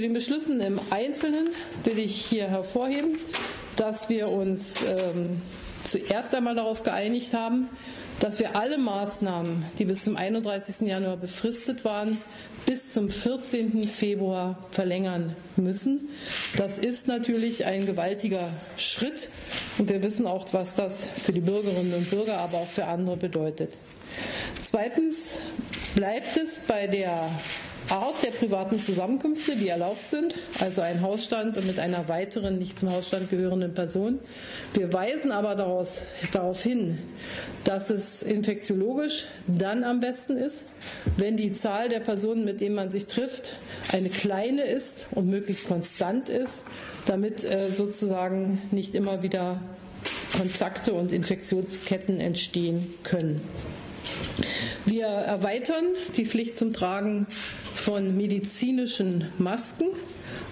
Zu den Beschlüssen im Einzelnen will ich hier hervorheben, dass wir uns ähm, zuerst einmal darauf geeinigt haben, dass wir alle Maßnahmen, die bis zum 31. Januar befristet waren, bis zum 14. Februar verlängern müssen. Das ist natürlich ein gewaltiger Schritt und wir wissen auch, was das für die Bürgerinnen und Bürger, aber auch für andere bedeutet. Zweitens bleibt es bei der Art der privaten Zusammenkünfte, die erlaubt sind, also ein Hausstand und mit einer weiteren nicht zum Hausstand gehörenden Person. Wir weisen aber daraus, darauf hin, dass es infektiologisch dann am besten ist, wenn die Zahl der Personen, mit denen man sich trifft, eine kleine ist und möglichst konstant ist, damit äh, sozusagen nicht immer wieder Kontakte und Infektionsketten entstehen können. Wir erweitern die Pflicht zum Tragen von medizinischen Masken,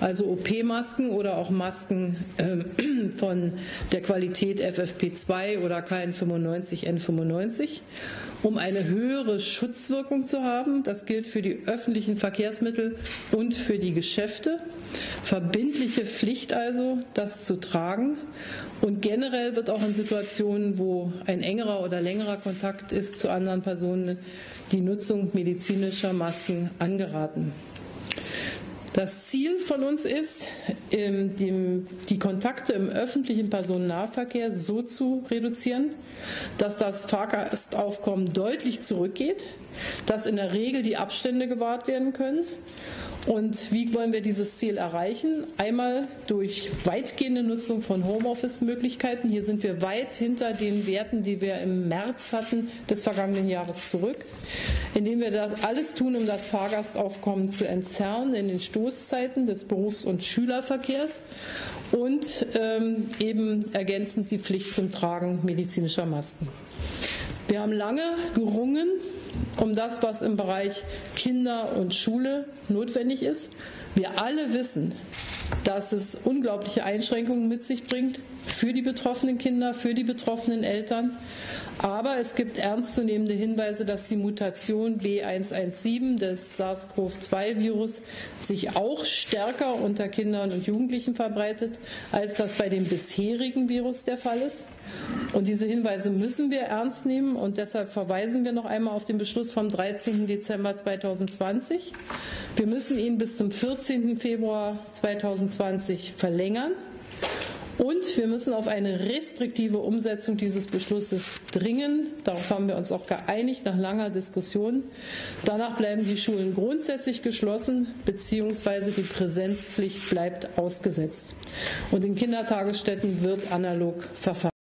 also OP-Masken oder auch Masken äh, von der Qualität FFP2 oder KN95, N95, um eine höhere Schutzwirkung zu haben. Das gilt für die öffentlichen Verkehrsmittel und für die Geschäfte. Verbindliche Pflicht also, das zu tragen. Und generell wird auch in Situationen, wo ein engerer oder längerer Kontakt ist zu anderen Personen, die Nutzung medizinischer Masken angeraten. Das Ziel von uns ist, die Kontakte im öffentlichen Personennahverkehr so zu reduzieren, dass das Fahrgastaufkommen deutlich zurückgeht, dass in der Regel die Abstände gewahrt werden können und wie wollen wir dieses Ziel erreichen? Einmal durch weitgehende Nutzung von Homeoffice-Möglichkeiten. Hier sind wir weit hinter den Werten, die wir im März hatten des vergangenen Jahres zurück, indem wir das alles tun, um das Fahrgastaufkommen zu entzerren in den Stoßzeiten des Berufs- und Schülerverkehrs und ähm, eben ergänzend die Pflicht zum Tragen medizinischer Masken. Wir haben lange gerungen um das, was im Bereich Kinder und Schule notwendig ist. Wir alle wissen, dass es unglaubliche Einschränkungen mit sich bringt für die betroffenen Kinder, für die betroffenen Eltern. Aber es gibt ernstzunehmende Hinweise, dass die Mutation B117 des SARS-CoV-2-Virus sich auch stärker unter Kindern und Jugendlichen verbreitet, als das bei dem bisherigen Virus der Fall ist. Und diese Hinweise müssen wir ernst nehmen und deshalb verweisen wir noch einmal auf den Beschluss vom 13. Dezember 2020. Wir müssen ihn bis zum 14. Februar 2020 verlängern. Und wir müssen auf eine restriktive Umsetzung dieses Beschlusses dringen. Darauf haben wir uns auch geeinigt nach langer Diskussion. Danach bleiben die Schulen grundsätzlich geschlossen, beziehungsweise die Präsenzpflicht bleibt ausgesetzt. Und in Kindertagesstätten wird analog verfahren.